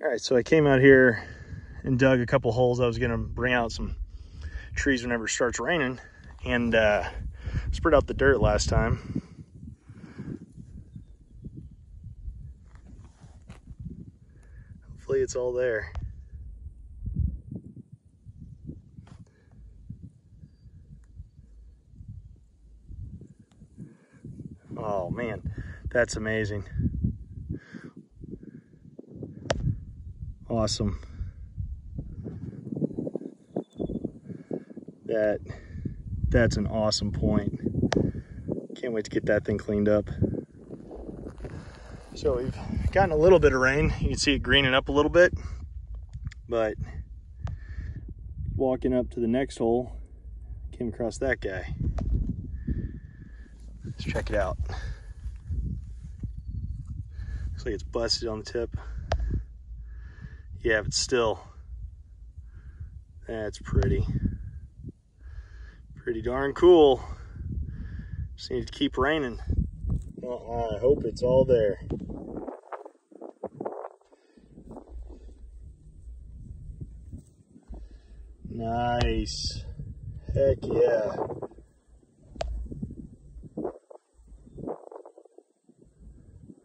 All right, so I came out here and dug a couple holes. I was gonna bring out some trees whenever it starts raining and uh, spread out the dirt last time. Hopefully it's all there. Oh man, that's amazing. Awesome. That that's an awesome point. Can't wait to get that thing cleaned up. So we've gotten a little bit of rain. You can see it greening up a little bit, but walking up to the next hole, came across that guy. Let's check it out. Looks like it's busted on the tip. Yeah, but still, that's pretty. Pretty darn cool. Just need to keep raining. Uh -uh, I hope it's all there. Nice. Heck yeah.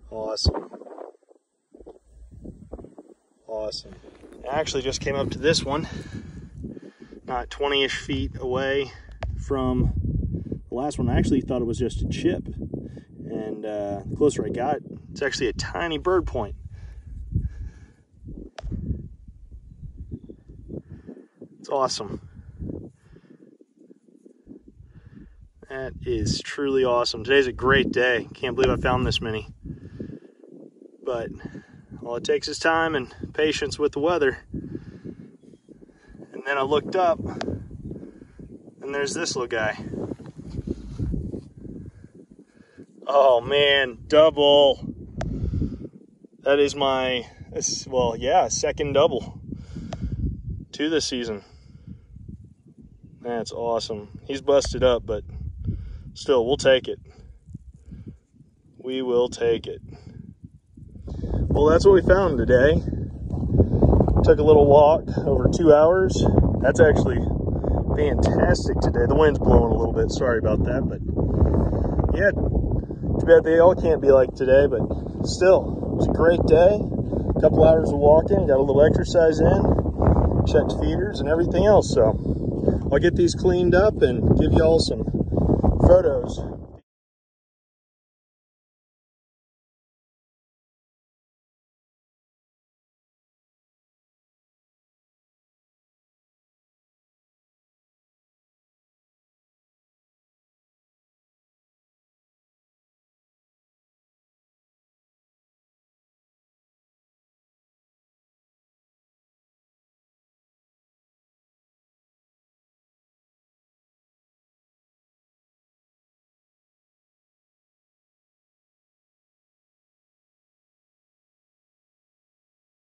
Awesome. Awesome. I actually just came up to this one, not 20-ish feet away from the last one. I actually thought it was just a chip. And uh, the closer I got, it's actually a tiny bird point. It's awesome. That is truly awesome. Today's a great day. Can't believe I found this many. But all it takes his time and patience with the weather. And then I looked up and there's this little guy. Oh man, double. That is my, well, yeah, second double to the season. That's awesome. He's busted up, but still, we'll take it. We will take it. Well, that's what we found today. Took a little walk over two hours. That's actually fantastic today. The wind's blowing a little bit. Sorry about that, but yeah, too bad they all can't be like today, but still, it was a great day. A couple hours of walking, got a little exercise in, checked feeders and everything else. So I'll get these cleaned up and give you all some photos